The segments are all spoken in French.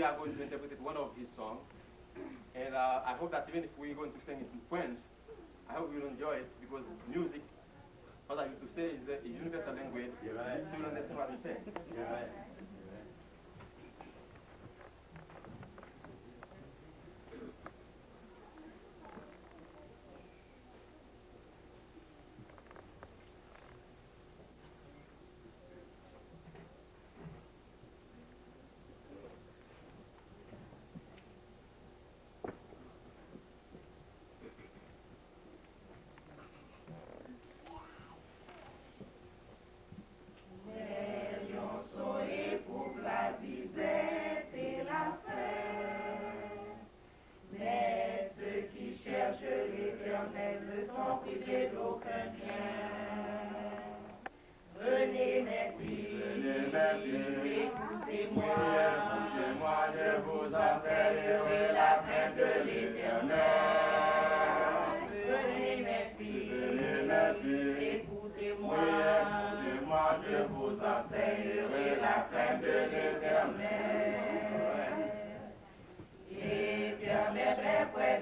we are going to interpret one of his songs. And uh, I hope that even if we're going to sing it in French, I hope you'll enjoy it because music, what I used to say, is a universal language. You're right. Understand what I'm saying. You're right.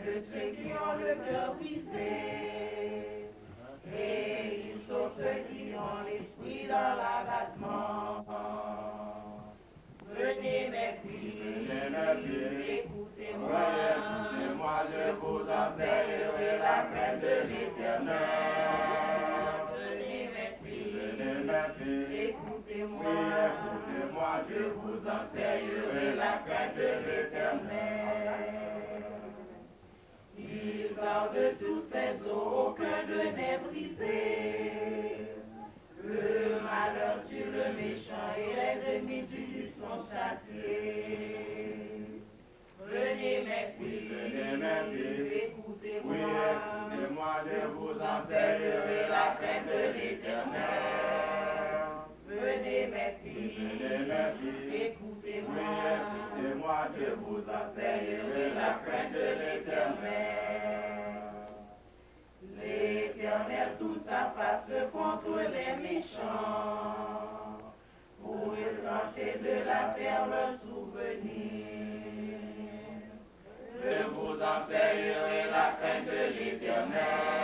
de ceux qui ont le cœur brisé. Et ils sont ceux qui ont l'esprit dans l'abattement. Venez mes filles, écoutez-moi, écoutez-moi, je vous enseignerai la crainte de l'éternel. Venez mes filles, écoutez-moi, écoutez-moi, je vous enseignerai. par de tous ces eaux aucun de n'est brisé. Le malheur tue le méchant et l'ennemi du juste sont châtiés. Venez mes fils, écoutez-moi. Oui, écoutez-moi, je vous la crainte de l'éternel. Venez mes filles, écoutez-moi. Oui, écoutez-moi, je vous enseignerai la crainte de l'éternel. faire le souvenir. Je vous enseignerai la crainte de l'éternel.